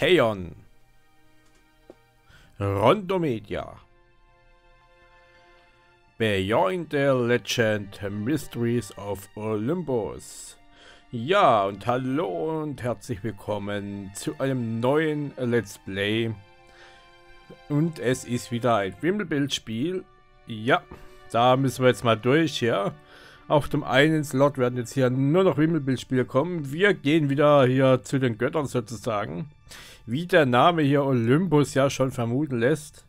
Theon. Rondomedia. Beyond the Legend Mysteries of Olympus. Ja, und hallo und herzlich willkommen zu einem neuen Let's Play. Und es ist wieder ein Wimmelbildspiel. Ja, da müssen wir jetzt mal durch, ja. Auf dem einen Slot werden jetzt hier nur noch Wimmelbildspiele kommen. Wir gehen wieder hier zu den Göttern sozusagen. Wie der Name hier Olympus ja schon vermuten lässt.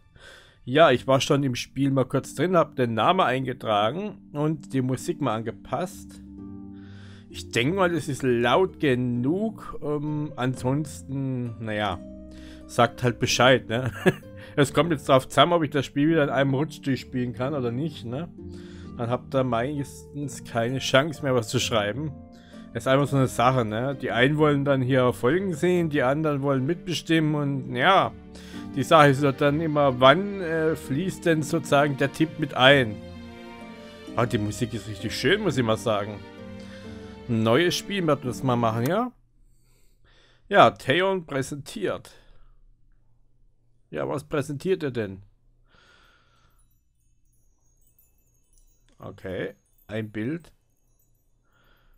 Ja, ich war schon im Spiel mal kurz drin, habe den Namen eingetragen und die Musik mal angepasst. Ich denke mal, es ist laut genug. Ähm, ansonsten, naja, sagt halt Bescheid, ne? es kommt jetzt darauf zusammen, ob ich das Spiel wieder in einem Rutsch durchspielen kann oder nicht, ne? dann habt ihr meistens keine Chance mehr, was zu schreiben. Ist einfach so eine Sache, ne? Die einen wollen dann hier Folgen sehen, die anderen wollen mitbestimmen und ja, die Sache ist dann immer, wann äh, fließt denn sozusagen der Tipp mit ein? Ah, die Musik ist richtig schön, muss ich mal sagen. Ein neues Spiel werden wir das mal machen, ja? Ja, Theon präsentiert. Ja, was präsentiert er denn? Okay, ein Bild.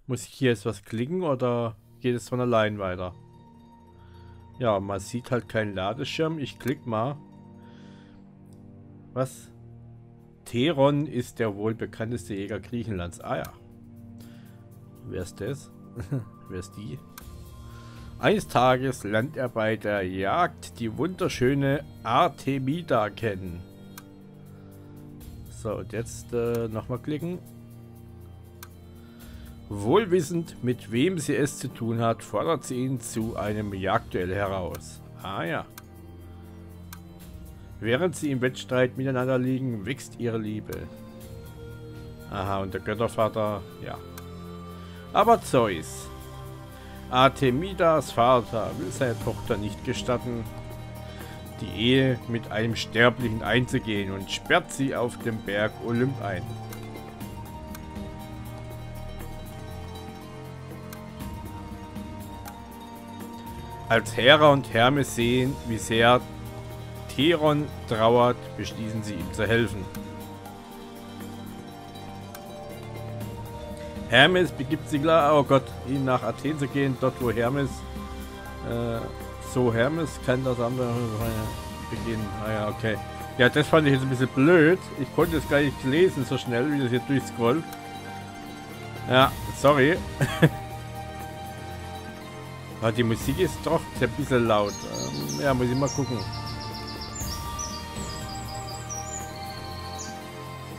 Muss ich hier jetzt was klicken oder geht es von allein weiter? Ja, man sieht halt keinen Ladeschirm. Ich klick mal. Was? Theron ist der wohl bekannteste Jäger Griechenlands. Ah ja. Wer ist das? Wer ist die? Eines Tages lernt er bei der Jagd die wunderschöne Artemida kennen. So, und jetzt äh, nochmal klicken. Wohlwissend, mit wem sie es zu tun hat, fordert sie ihn zu einem Jagdduell heraus. Ah ja. Während sie im Wettstreit miteinander liegen, wächst ihre Liebe. Aha, und der Göttervater, ja. Aber Zeus. Artemidas Vater will seine Tochter nicht gestatten, die Ehe mit einem Sterblichen einzugehen und sperrt sie auf dem Berg Olymp ein. Als Hera und Hermes sehen, wie sehr Theron trauert, beschließen sie ihm zu helfen. Hermes begibt sich klar, oh Gott, ihn nach Athen zu gehen, dort wo Hermes äh, so, Hermes kann das andere beginnen. Ah ja, okay. Ja, das fand ich jetzt ein bisschen blöd. Ich konnte es gar nicht lesen so schnell, wie das hier durchscrollt. Ja, sorry. Aber die Musik ist doch ein bisschen laut. Ja, muss ich mal gucken.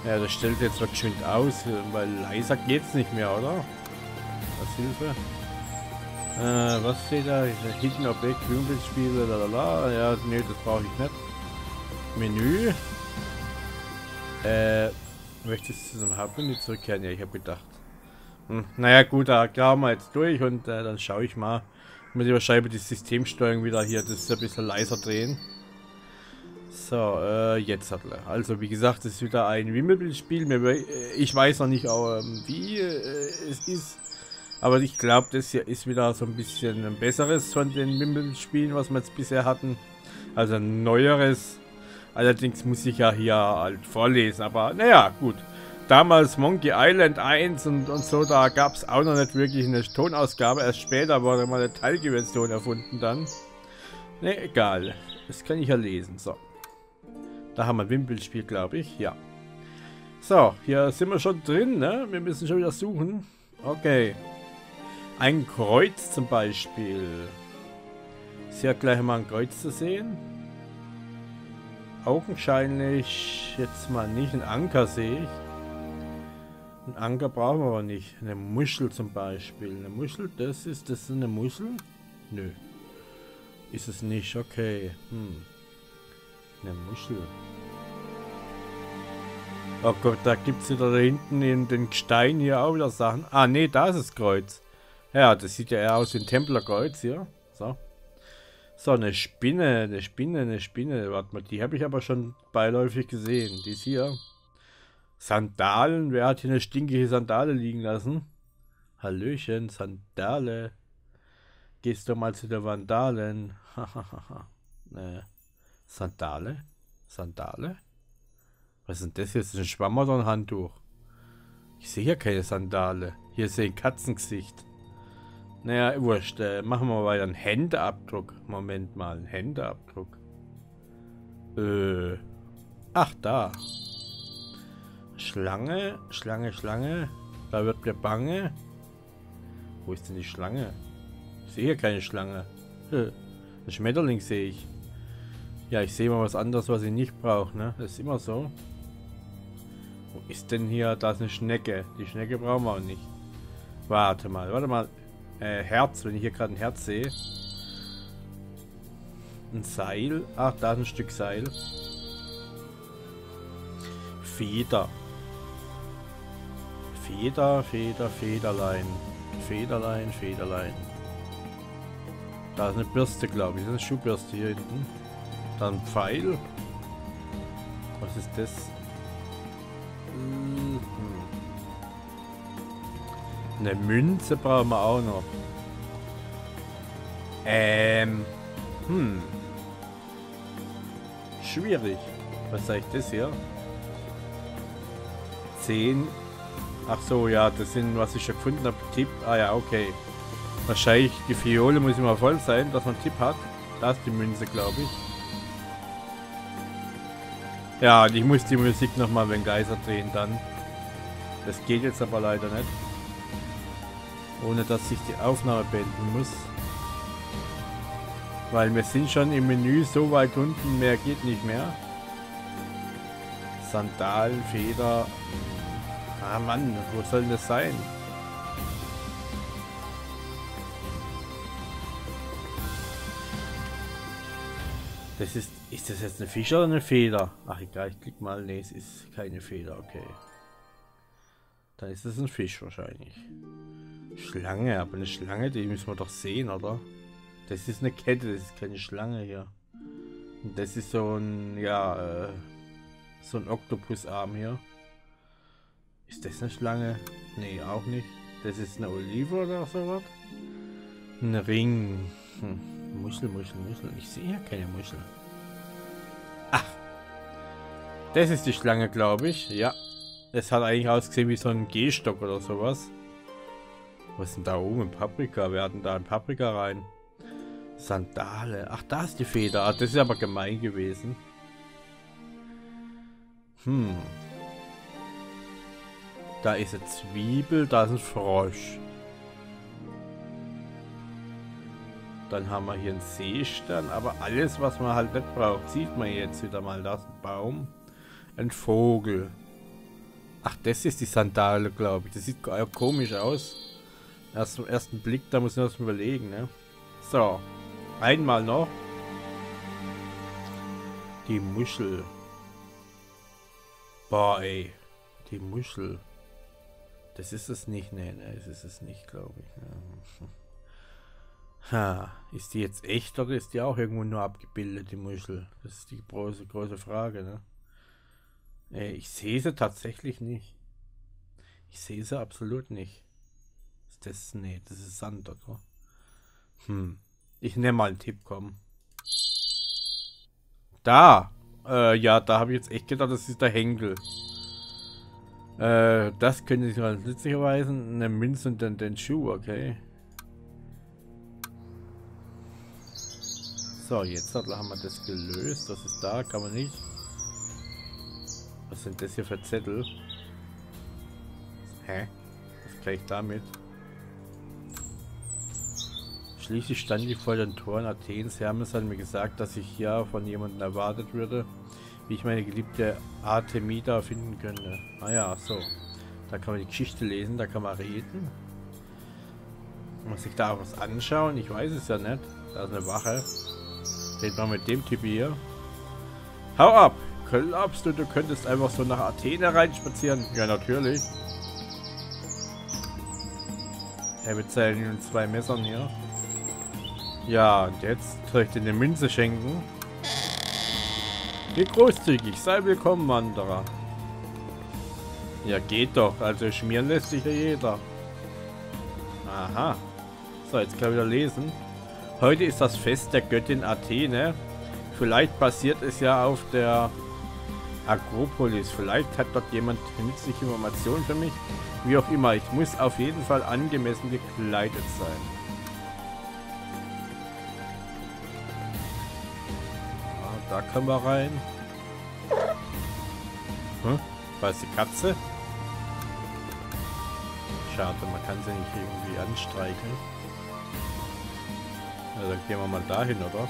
Ja, das stellt jetzt mal geschwind aus, weil leiser geht's nicht mehr, oder? Was Hilfe? Äh, was steht da? Hidden Object, Wimmelspiele, lalala. Ja, nee, das brauche ich nicht. Menü. Äh, möchtest du zum Hauptmenü zurückkehren? Ja, ich habe gedacht. Hm, naja, gut, da graben wir jetzt durch und äh, dann schaue ich mal. Muss ich wahrscheinlich die Systemsteuerung wieder hier, das ist ein bisschen leiser drehen. So, äh, jetzt hat er. Also, wie gesagt, es ist wieder ein Wimmelbildspiel. Ich weiß noch nicht, ähm, wie äh, es ist. Aber ich glaube, das hier ist wieder so ein bisschen ein besseres von den Wimbledon-Spielen, was wir jetzt bisher hatten. Also ein neueres. Allerdings muss ich ja hier halt vorlesen. Aber naja, gut. Damals Monkey Island 1 und, und so, da gab es auch noch nicht wirklich eine Tonausgabe. Erst später wurde mal eine Teilgeversion erfunden dann. Ne, egal. Das kann ich ja lesen. So. Da haben wir ein Wimbledon-Spiel, glaube ich. Ja. So, hier sind wir schon drin, ne? Wir müssen schon wieder suchen. Okay. Ein Kreuz zum Beispiel. Ist ja gleich mal ein Kreuz zu sehen. Augenscheinlich jetzt mal nicht. Ein Anker sehe ich. Ein Anker brauchen wir aber nicht. Eine Muschel zum Beispiel. Eine Muschel, das ist das eine Muschel? Nö. Ist es nicht. Okay. Hm. Eine Muschel. Oh Gott, da gibt es wieder da hinten in den Gestein hier auch wieder Sachen. Ah, nee, da ist das Kreuz. Ja, das sieht ja eher aus wie ein Templerkreuz hier. So. So, eine Spinne, eine Spinne, eine Spinne. Warte mal, die habe ich aber schon beiläufig gesehen. Die ist hier. Sandalen. Wer hat hier eine stinkige Sandale liegen lassen? Hallöchen, Sandale. Gehst du mal zu der Vandalen. äh, Sandale? Sandale? Was ist denn das jetzt? Ein Schwamm oder ein Handtuch? Ich sehe hier keine Sandale. Hier sehe ich ein Katzengesicht. Naja, wurscht. Äh, machen wir weiter. Einen Händeabdruck. Moment mal, ein Händeabdruck. Äh. Ach, da. Schlange, Schlange, Schlange. Da wird mir bange. Wo ist denn die Schlange? Ich sehe hier keine Schlange. Ein Schmetterling sehe ich. Ja, ich sehe mal was anderes, was ich nicht brauche, ne? Das ist immer so. Wo ist denn hier? Da ist eine Schnecke. Die Schnecke brauchen wir auch nicht. Warte mal, warte mal. Äh, Herz, wenn ich hier gerade ein Herz sehe. Ein Seil. Ach, da ist ein Stück Seil. Feder. Feder, Feder, Federlein. Federlein, Federlein. Da ist eine Bürste, glaube ich. Das ist eine Schuhbürste hier hinten. Dann Pfeil. Was ist das? Mhm. Eine Münze brauchen wir auch noch. Ähm. Hm. Schwierig. Was sage ich das hier? 10. Ach so, ja, das sind, was ich schon gefunden habe. Tipp. Ah ja, okay. Wahrscheinlich die Fiole muss immer voll sein, dass man Tipp hat. Da ist die Münze, glaube ich. Ja, und ich muss die Musik nochmal wenn Geiser drehen dann. Das geht jetzt aber leider nicht. Ohne dass ich die Aufnahme beenden muss. Weil wir sind schon im Menü so weit unten, mehr geht nicht mehr. Sandalen, Feder. Ah Mann, wo soll denn das sein? Das ist, ist das jetzt eine Fisch oder eine Feder? Ach egal, ich klick mal. Ne, es ist keine Feder, okay. Dann ist es ein Fisch wahrscheinlich. Schlange, aber eine Schlange, die müssen wir doch sehen, oder? Das ist eine Kette, das ist keine Schlange hier. Und das ist so ein, ja, äh, so ein Oktopusarm hier. Ist das eine Schlange? Nee, auch nicht. Das ist eine Olive oder sowas. Ein Ring. Hm. Muschel, Muschel, Muschel. Ich sehe ja keine Muschel. Ach. Das ist die Schlange, glaube ich. Ja. Es hat eigentlich ausgesehen wie so ein Gehstock oder sowas. Was ist denn da oben? Paprika. Wir hatten da ein Paprika rein. Sandale. Ach, da ist die Feder. das ist aber gemein gewesen. Hm. Da ist eine Zwiebel, da ist ein Frosch. Dann haben wir hier einen Seestern, aber alles, was man halt nicht braucht, sieht man jetzt wieder mal. Da ist ein Baum, ein Vogel. Ach, das ist die Sandale, glaube ich. Das sieht komisch aus. Erst im ersten Blick, da muss man das überlegen, ne? So, einmal noch. Die Muschel. Boah, ey. Die Muschel. Das ist es nicht, ne, ne, das ist es nicht, glaube ich. Ne. Ha, ist die jetzt echt oder ist die auch irgendwo nur abgebildet, die Muschel? Das ist die große, große Frage, ne? Äh, ich sehe sie tatsächlich nicht. Ich sehe sie absolut nicht. Ist das, nee, das ist Sand, oder? Hm. Ich nehme mal einen Tipp, komm. Da! Äh, ja, da habe ich jetzt echt gedacht, das ist der Henkel. Äh, das könnte sich mal nützlich erweisen. Eine Münze und dann den Schuh, okay. So, jetzt haben wir das gelöst. Das ist da, kann man nicht. Was sind das hier für Zettel? Hä? Was gleich damit? Schließlich stand ich vor den Toren Athens. Hermes hat mir gesagt, dass ich hier von jemandem erwartet würde, wie ich meine geliebte Artemida finden könnte. Ah ja, so. Da kann man die Geschichte lesen, da kann man reden. Muss sich da auch was anschauen? Ich weiß es ja nicht. Da ist eine Wache. Reden wir mit dem Typ hier. Hau ab! Glaubst du, du könntest einfach so nach Athene reinspazieren? Ja, natürlich. Er mit seinen zwei Messern hier. Ja, und jetzt soll ich dir eine Münze schenken. Wie großzügig, sei willkommen, Wanderer. Ja, geht doch. Also schmieren lässt sich ja jeder. Aha. So, jetzt kann ich wieder lesen. Heute ist das Fest der Göttin Athene. Vielleicht basiert es ja auf der Agropolis. Vielleicht hat dort jemand nützliche Informationen für mich. Wie auch immer, ich muss auf jeden Fall angemessen gekleidet sein. Da können wir rein. Hm? War es die Katze? Schade, man kann sie nicht irgendwie anstreichen. Ja, dann gehen wir mal dahin, oder?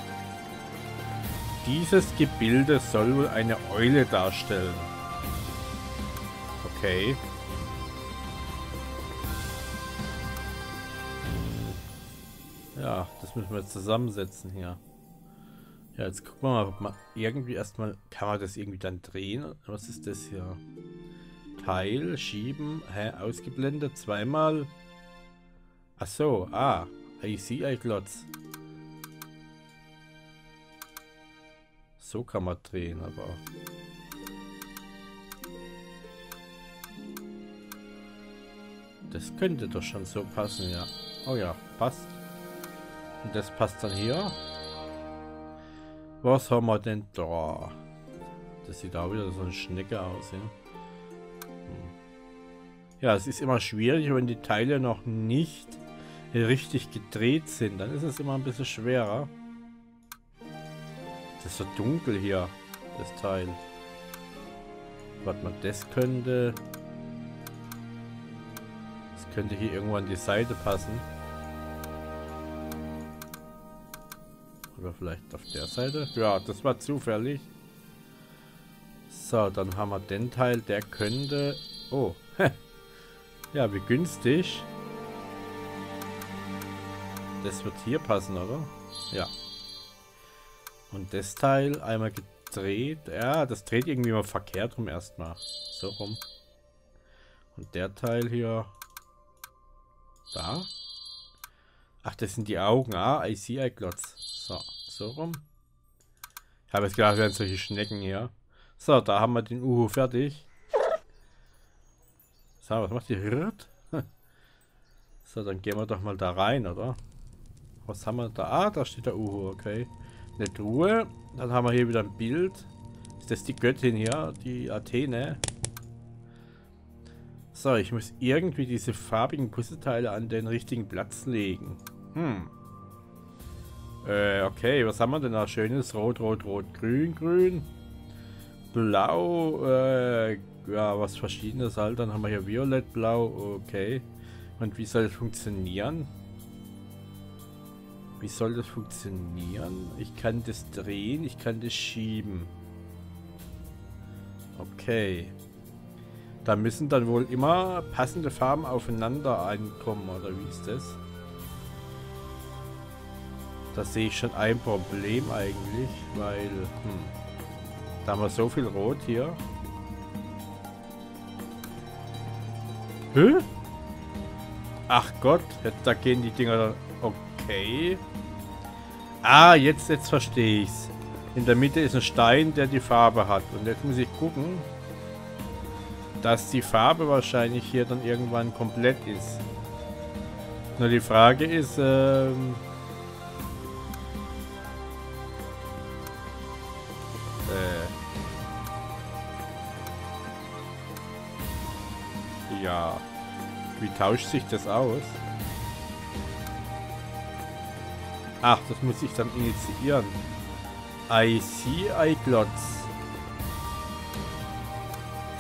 Dieses Gebilde soll wohl eine Eule darstellen. Okay. Ja, das müssen wir jetzt zusammensetzen hier. Ja, jetzt gucken wir mal, ob man irgendwie erstmal... Kann man das irgendwie dann drehen? Was ist das hier? Teil, schieben, hä, ausgeblendet, zweimal. Ach so, ah, I see, I glotz. So kann man drehen, aber... Das könnte doch schon so passen, ja. Oh ja, passt. Und das passt dann hier. Was haben wir denn da? Das sieht auch wieder so eine Schnecke aus, ja. Hm. Ja, es ist immer schwierig, wenn die Teile noch nicht richtig gedreht sind. Dann ist es immer ein bisschen schwerer. Das ist so dunkel hier, das Teil. Warte mal, das könnte... Das könnte hier irgendwo an die Seite passen. Oder vielleicht auf der Seite. Ja, das war zufällig. So, dann haben wir den Teil, der könnte... Oh, ja, wie günstig. Das wird hier passen, oder? Ja. Und das Teil einmal gedreht. Ja, das dreht irgendwie mal verkehrt rum erstmal. So rum. Und der Teil hier. Da. Ach, das sind die Augen. Ah, I see, I glotz. So, so rum. Ich habe jetzt gedacht, wären solche Schnecken hier. So, da haben wir den Uhu fertig. So, was macht die Hirt? So, dann gehen wir doch mal da rein, oder? Was haben wir da? Ah, da steht der Uhu, okay. Eine Truhe. Dann haben wir hier wieder ein Bild. Ist das die Göttin hier? Die Athene? So, ich muss irgendwie diese farbigen Puzzleteile an den richtigen Platz legen. Hm. Äh, okay, was haben wir denn da? Schönes Rot, Rot, Rot, Grün, Grün. Blau, äh, ja, was Verschiedenes halt. Dann haben wir hier Violett, Blau, okay. Und wie soll das funktionieren? Wie soll das funktionieren? Ich kann das drehen, ich kann das schieben. Okay. Da müssen dann wohl immer passende Farben aufeinander ankommen, oder wie ist das? Da sehe ich schon ein Problem eigentlich, weil, hm, da haben wir so viel Rot hier. Hä? Ach Gott, da gehen die Dinger... Okay. Ah, jetzt, jetzt verstehe ich's. In der Mitte ist ein Stein, der die Farbe hat. Und jetzt muss ich gucken, dass die Farbe wahrscheinlich hier dann irgendwann komplett ist. Nur die Frage ist, ähm... Ja. Wie tauscht sich das aus? Ach, das muss ich dann initiieren. I see, I glotz.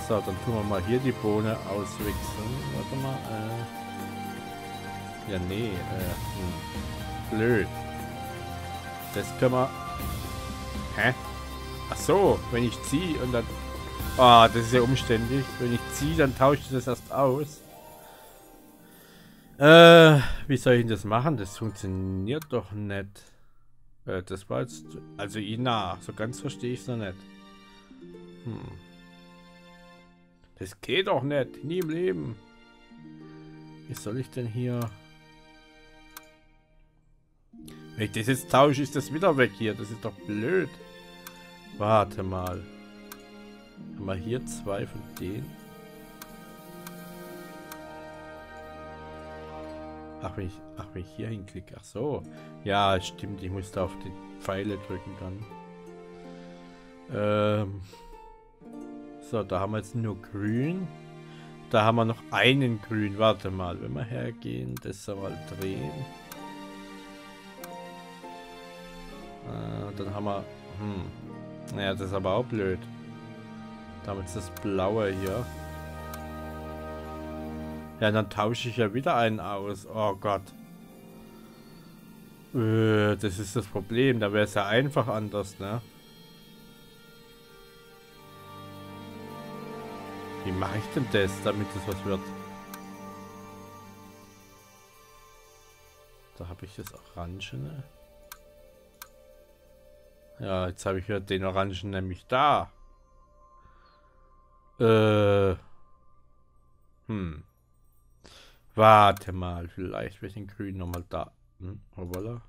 So, dann tun wir mal hier die Bohne auswechseln. Warte mal. Äh ja, nee. Äh, hm. Blöd. Das können wir... Hä? Ach so, wenn ich ziehe und dann... Ah, oh, das ist ja umständlich. Wenn ich ziehe, dann tausche ich das erst aus. Äh, wie soll ich das machen? Das funktioniert doch nicht. Äh, das war jetzt... Also, na, so ganz verstehe ich es noch nicht. Hm. Das geht doch nicht. Nie im Leben. Wie soll ich denn hier... Wenn ich das jetzt tausche, ist das wieder weg hier. Das ist doch blöd. Warte mal. Haben wir hier zwei von denen? Ach, wenn ich, ach, wenn ich hier hinklicke. Ach so. Ja, stimmt. Ich muss da auf die Pfeile drücken dann. Ähm. So, da haben wir jetzt nur grün. Da haben wir noch einen grün. Warte mal, wenn wir hergehen, das mal drehen. Äh, dann haben wir... Hm. Naja, das ist aber auch blöd. Damit ist das blaue hier. Ja, dann tausche ich ja wieder einen aus. Oh Gott. Äh, das ist das Problem. Da wäre es ja einfach anders, ne? Wie mache ich denn das, damit es was wird? Da habe ich das Orangene. Ja, jetzt habe ich ja den Orangen nämlich da. Äh. Hm. Warte mal, vielleicht wird den grün nochmal da. Hm, voilà.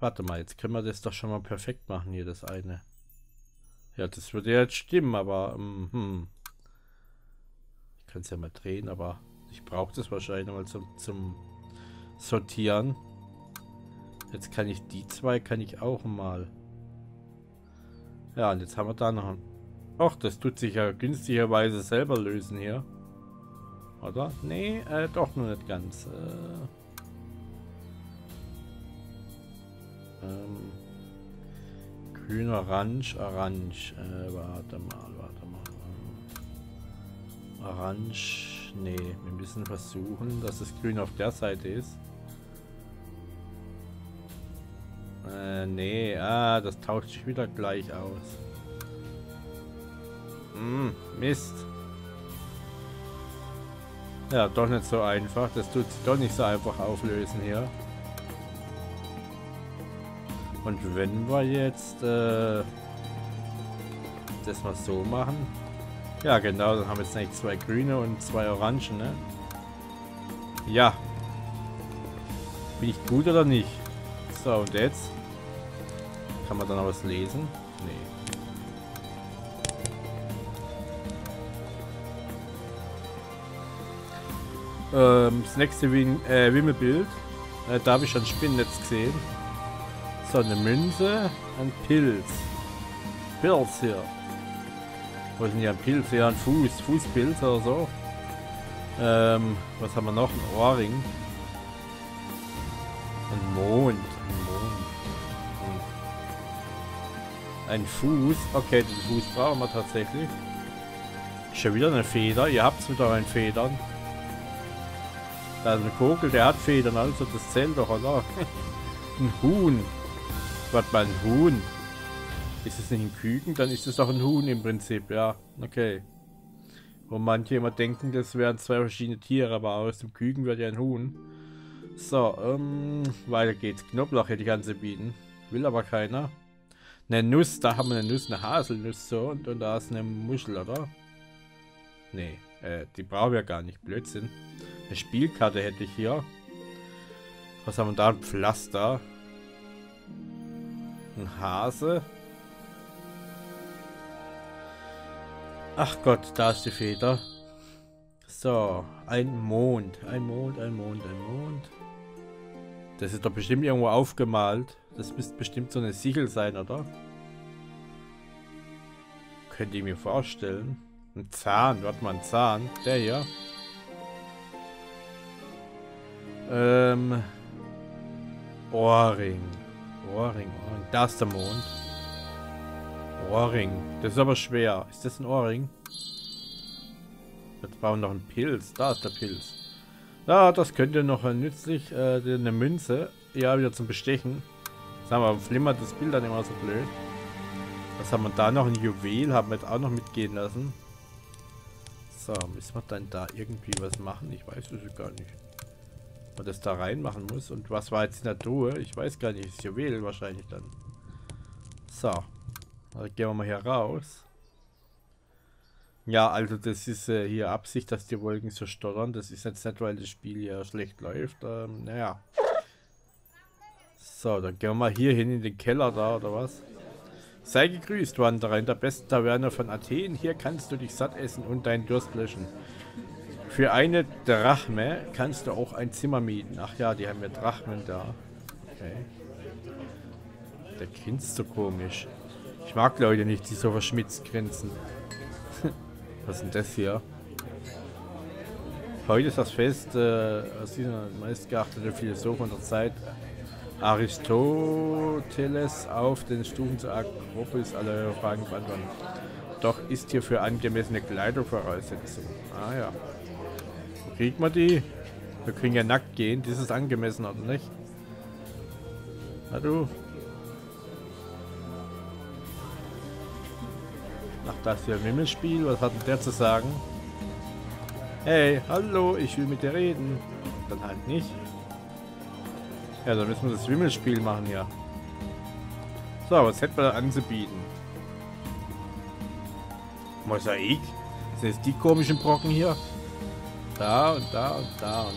Warte mal, jetzt können wir das doch schon mal perfekt machen hier, das eine. Ja, das würde jetzt stimmen, aber... Hm, hm. Ich kann es ja mal drehen, aber ich brauche das wahrscheinlich mal zum, zum Sortieren. Jetzt kann ich die zwei, kann ich auch mal. Ja, und jetzt haben wir da noch ein... Ach, das tut sich ja günstigerweise selber lösen hier. Oder? Nee, äh, doch nur nicht ganz. Äh, ähm, grün, orange, orange. Äh, warte mal, warte mal. Orange. Nee, wir müssen versuchen, dass das Grün auf der Seite ist. Äh, nee, ah, das tauscht sich wieder gleich aus. Hm, Mist. Ja, doch nicht so einfach. Das tut sich doch nicht so einfach auflösen hier. Und wenn wir jetzt äh, das mal so machen. Ja, genau, dann haben wir jetzt eigentlich zwei grüne und zwei orange, ne? Ja. Bin ich gut oder nicht? So, und jetzt? Kann man da noch was lesen? Ähm, das nächste Win äh, Wimmelbild. Äh, da habe ich schon Spinnennetz gesehen. So, eine Münze. Ein Pilz. Pilz hier. Wo ist denn hier ein Pilz? Ja, ein Fuß. Fußpilz oder so. Ähm, was haben wir noch? Ein Ohrring. Ein Mond. Ein Mond. Ein Fuß. Okay, den Fuß brauchen wir tatsächlich. Schon wieder eine Feder. Ihr habt es mit euren Federn. Da ist ein Kogel, der hat Federn, also das zählt doch, oder? ein Huhn. Warte mal, ein Huhn. Ist es nicht ein Küken? Dann ist es doch ein Huhn im Prinzip, ja. Okay. Wo manche immer denken, das wären zwei verschiedene Tiere, aber aus dem Küken wird ja ein Huhn. So, ähm, weiter geht's. Knoblauch hätte ich anzubieten. Will aber keiner. Eine Nuss, da haben wir eine Nuss, eine Haselnuss so und, und da ist eine Muschel, oder? Nee, äh, die brauchen wir gar nicht. Blödsinn. Eine Spielkarte hätte ich hier. Was haben wir da? Ein Pflaster. Ein Hase. Ach Gott, da ist die Feder. So, ein Mond. Ein Mond, ein Mond, ein Mond. Das ist doch bestimmt irgendwo aufgemalt. Das müsste bestimmt so eine Sichel sein, oder? Könnt ihr mir vorstellen. Ein Zahn, mal, ein Zahn. Der hier. Ähm. Ohrring. Ohrring, Ohrring. Da ist der Mond. Ohrring. Das ist aber schwer. Ist das ein Ohrring? Jetzt brauchen wir noch einen Pilz. Da ist der Pilz. Ja, das könnte noch nützlich. Äh, eine Münze. Ja, wieder zum Bestechen. Sagen wir, flimmert das Bild dann immer so blöd. Was haben wir da noch? Ein Juwel haben wir jetzt auch noch mitgehen lassen. So, müssen wir dann da irgendwie was machen? Ich weiß es gar nicht man das da reinmachen muss. Und was war jetzt in der Truhe? Ich weiß gar nicht. Das Juwel wahrscheinlich dann. So. Also gehen wir mal hier raus. Ja, also das ist äh, hier Absicht, dass die Wolken so stottern. Das ist jetzt nicht, weil das Spiel ja schlecht läuft. Ähm, naja. So, dann gehen wir mal hier hin in den Keller da, oder was? Sei gegrüßt, Wanderer, in der besten Taverne von Athen. Hier kannst du dich satt essen und deinen Durst löschen. Für eine Drachme kannst du auch ein Zimmer mieten. Ach ja, die haben ja Drachmen da. Okay. Der grinst so komisch. Ich mag Leute nicht, die so verschmitzt grinsen. Was ist denn das hier? Heute ist das Fest äh, aus dieser meistgeachteten Philosoph der Zeit Aristoteles auf den Stufen zur Akropolis alle Fragen beantworten. Doch ist hier für angemessene Kleidung Voraussetzung. Ah ja. Wo kriegt man die? Wir können ja nackt gehen. Das ist angemessen, oder nicht? Na du. Ach, das hier Wimmelspiel. Was hat denn der zu sagen? Hey, hallo, ich will mit dir reden. Dann halt nicht. Ja, dann müssen wir das Wimmelspiel machen hier. So, was hätten wir da anzubieten? Mosaik? Sind jetzt die komischen Brocken hier? Da und da und da und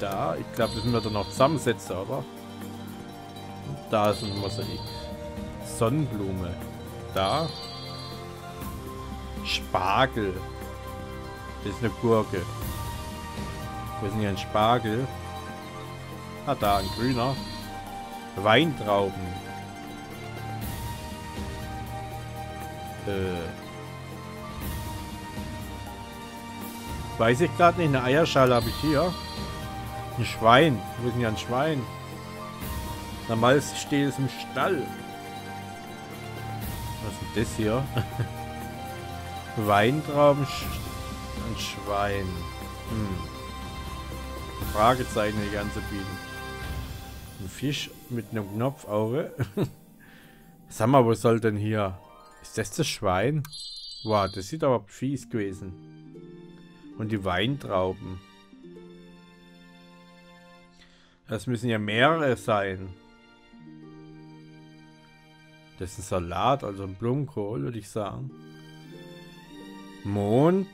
da. Ich glaube, das müssen wir dann noch zusammensetzen, oder? Und da ist ein Mosaik. Sonnenblume. Da. Spargel. Das ist eine Gurke. Wir sind hier ein Spargel. Ah, da ein grüner. Weintrauben. Äh. Weiß ich gerade nicht. Eine Eierschale habe ich hier. Ein Schwein. Wo ist denn hier ein Schwein? Normal steht es im Stall. Was ist das hier? Weintrauben, ein Schwein. Hm. Fragezeichen die ganze bieten. Ein Fisch mit einem Knopfauge. Sag mal, wo soll denn hier? Ist das das Schwein? Wow, das sieht aber fies gewesen. Und die Weintrauben. Das müssen ja mehrere sein. Das ist ein Salat, also ein Blumenkohl, würde ich sagen. Mond.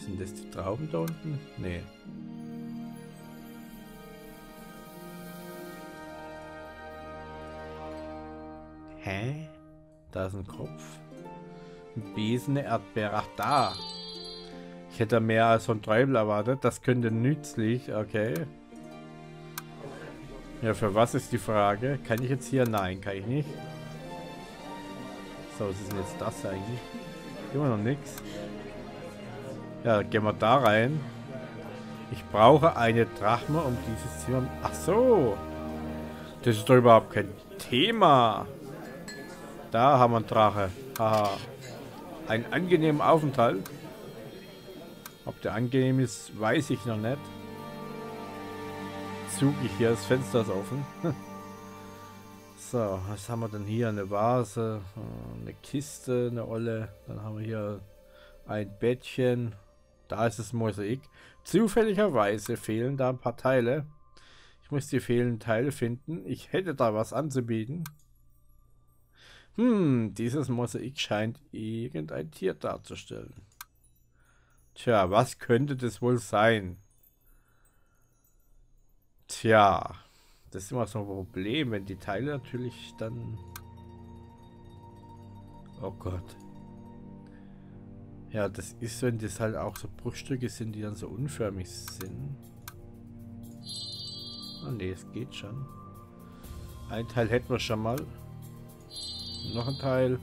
Sind das die Trauben da unten? Nee. Hä? Da ist ein Kopf. Ein Besen, eine Erdbeere. Ach, da. Hätte mehr als von Treibel erwartet. Das könnte nützlich. Okay. Ja, für was ist die Frage? Kann ich jetzt hier? Nein, kann ich nicht. So, was ist denn jetzt das eigentlich? Immer noch nichts. Ja, gehen wir da rein. Ich brauche eine Drachme, um dieses Zimmer... Ach so. Das ist doch überhaupt kein Thema. Da haben wir einen Drache. Haha. Ein angenehmer Aufenthalt. Ob der angenehm ist, weiß ich noch nicht. Zug ich hier, das Fenster ist offen. so, was haben wir denn hier? Eine Vase, eine Kiste, eine Olle. Dann haben wir hier ein Bettchen. Da ist das Mosaik. Zufälligerweise fehlen da ein paar Teile. Ich muss die fehlenden Teile finden. Ich hätte da was anzubieten. Hm, dieses Mosaik scheint irgendein Tier darzustellen. Tja, was könnte das wohl sein? Tja, das ist immer so ein Problem, wenn die Teile natürlich dann... Oh Gott. Ja, das ist, wenn das halt auch so Bruchstücke sind, die dann so unförmig sind. Oh ne, es geht schon. Ein Teil hätten wir schon mal. Noch ein Teil.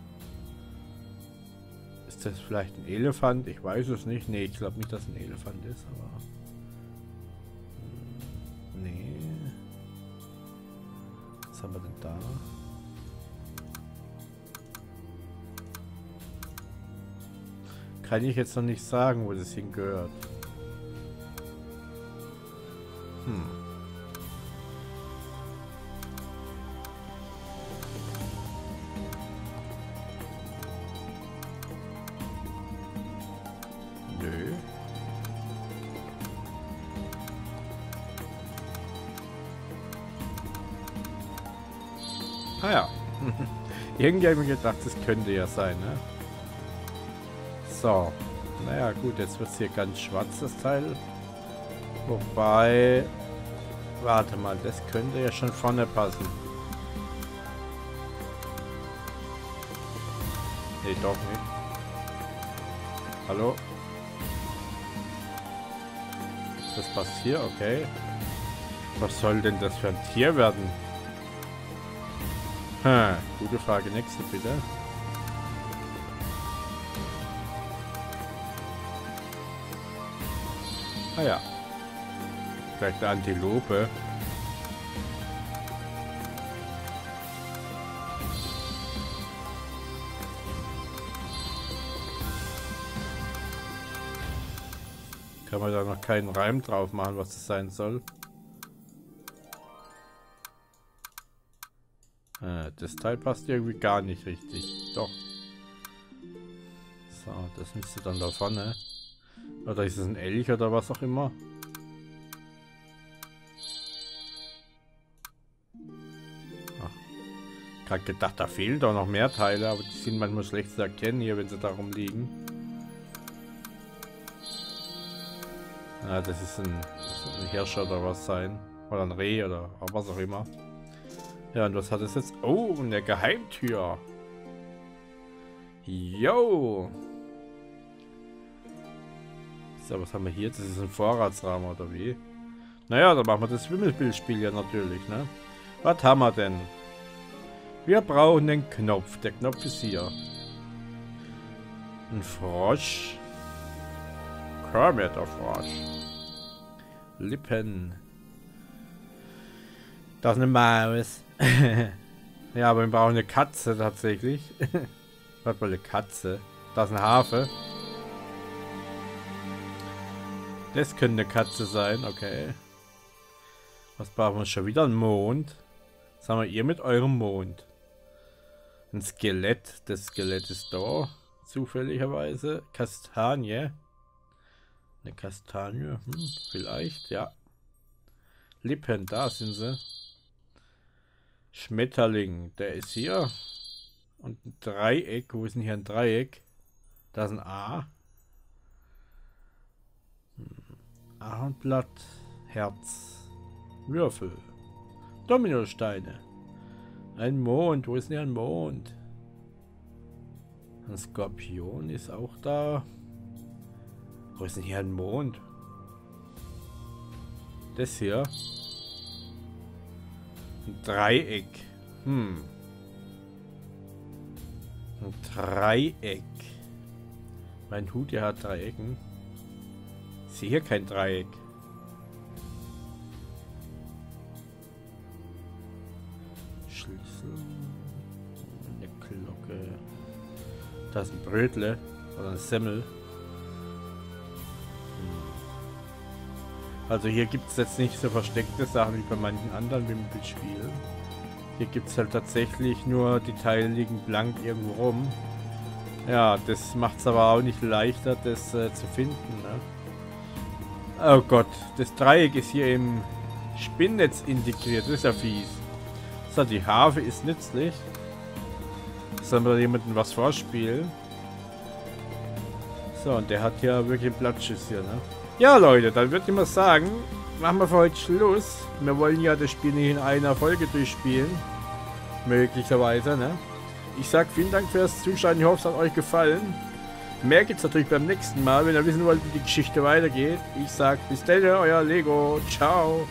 Das vielleicht ein Elefant? Ich weiß es nicht. Nee, ich glaube nicht, dass ein Elefant ist, aber... Hm, nee. Was haben wir denn da? Kann ich jetzt noch nicht sagen, wo das hingehört. Hm. Irgendwie habe ich mir gedacht, das könnte ja sein, ne? So. Naja, gut, jetzt wird es hier ganz schwarz, das Teil. Wobei... Warte mal, das könnte ja schon vorne passen. Nee, doch nicht. Hallo? Das passt hier, okay. Was soll denn das für ein Tier werden? Hm, gute Frage. Nächste bitte. Ah ja. Vielleicht eine Antilope. Kann man da noch keinen Reim drauf machen, was das sein soll? Das Teil passt irgendwie gar nicht richtig. Doch. So, das müsste dann da vorne. Oder ist es ein Elch oder was auch immer? Ach. Gerade gedacht, da fehlen doch noch mehr Teile, aber die sind manchmal schlecht zu erkennen hier, wenn sie darum liegen. Ah, das ist ein, das ein Hirsch oder was sein. Oder ein Reh oder was auch immer. Ja, und was hat es jetzt? Oh, eine Geheimtür. Yo. So, was haben wir hier? Das ist ein Vorratsraum oder wie? Naja, dann machen wir das Wimmelbildspiel ja natürlich, ne? Was haben wir denn? Wir brauchen den Knopf. Der Knopf ist hier. Ein Frosch. Kermit der Frosch. Lippen. Das ist eine Maus. ja, aber wir brauchen eine Katze tatsächlich. Warte mal, eine Katze. Das ist ein Hafe. Das könnte eine Katze sein, okay. Was brauchen wir schon wieder? Ein Mond. Was haben wir ihr mit eurem Mond? Ein Skelett. Das Skelett ist da. Zufälligerweise. Kastanie. Eine Kastanie. Hm, vielleicht, ja. Lippen, da sind sie. Schmetterling, der ist hier. Und ein Dreieck. Wo ist denn hier ein Dreieck? Da ist ein A. Hm. Ahornblatt, Herz, Würfel, Dominosteine. Ein Mond. Wo ist denn hier ein Mond? Ein Skorpion ist auch da. Wo ist denn hier ein Mond? Das hier. Ein Dreieck. Hm. Ein Dreieck. Mein Hut hier hat Dreiecken. Ich sehe hier kein Dreieck. Schlüssel. Eine Glocke. Da ist ein Brötle. Oder ein Semmel. Also hier gibt es jetzt nicht so versteckte Sachen wie bei manchen anderen Wimpelspielen. Hier gibt es halt tatsächlich nur die Teile liegen blank irgendwo rum. Ja, das macht es aber auch nicht leichter, das äh, zu finden. Ne? Oh Gott, das Dreieck ist hier im Spinnnetz integriert. Das ist ja fies. So, die Harfe ist nützlich. Sollen wir jemandem was vorspielen? So, und der hat ja wirklich einen Plattschiss hier, ne? Ja, Leute, dann würde ich mal sagen, machen wir für heute Schluss. Wir wollen ja das Spiel nicht in einer Folge durchspielen. Möglicherweise, ne? Ich sag vielen Dank fürs Zuschauen. Ich hoffe, es hat euch gefallen. Mehr gibt es natürlich beim nächsten Mal, wenn ihr wissen wollt, wie die Geschichte weitergeht. Ich sag bis dann, euer Lego. Ciao.